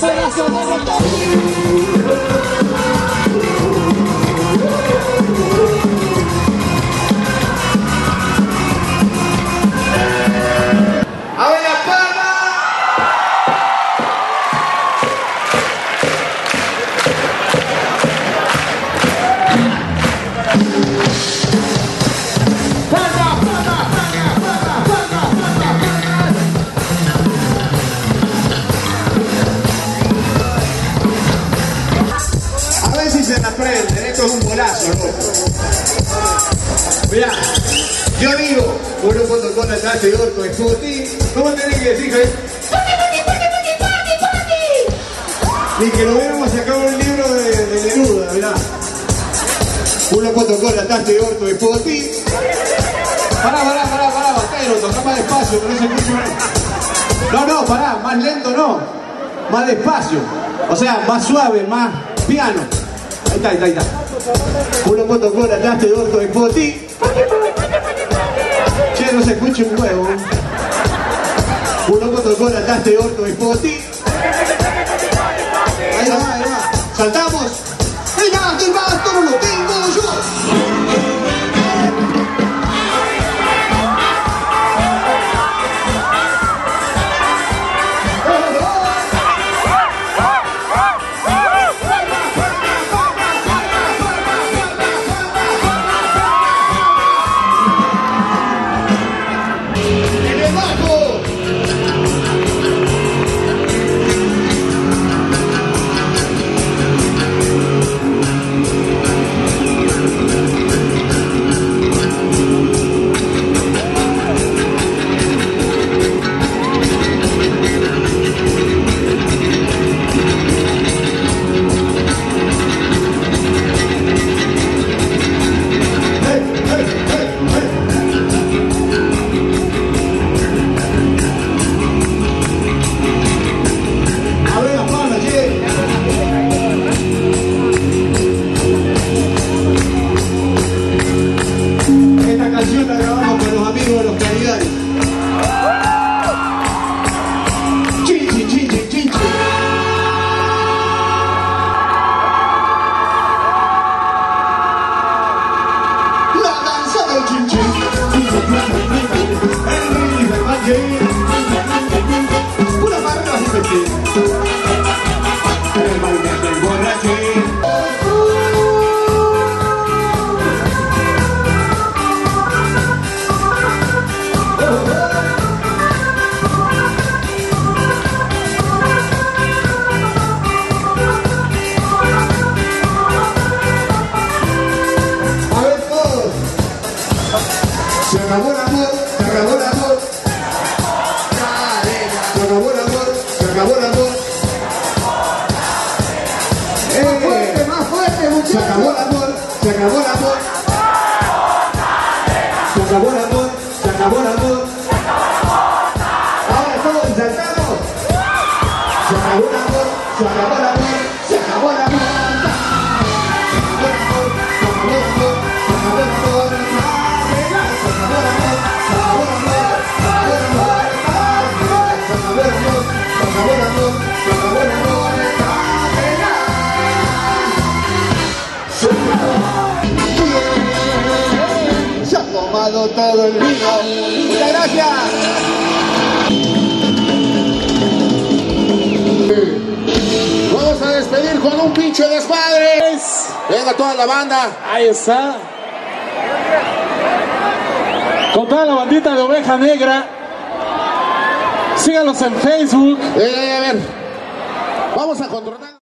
不要说那么。Mirá, yo digo, uno cuando con el traste de orco es ti, ¿cómo tenés que decir que Ni que lo hubiéramos sacado un libro de, de Neruda, mirá. Uno cuando con el traste de orco es ti. Pará, pará, pará, pará, batero, toca más despacio, que no se. No, no, pará, más lento no. Más despacio. O sea, más suave, más piano. Ahí está, ahí está, ahí está. Uno cuando con traste de orco es ti. Che, no se escucha un huevo. Uno cuando con traste de orco es ti. Ahí va, ahí va. Saltamos. Venga, que va, todo lo tengo En el Una barra de acabó el amor, se acabó el amor. Más fuerte, más fuerte, Se acabó el amor, se acabó el amor. Se acabó el amor, se acabó el amor. Tomado todo el vino. Muchas gracias. Vamos a despedir con un pinche desmadre. Venga toda la banda. Ahí está. Con toda la bandita de oveja negra. Síganos en Facebook. Eh, a ver. Vamos a controlar.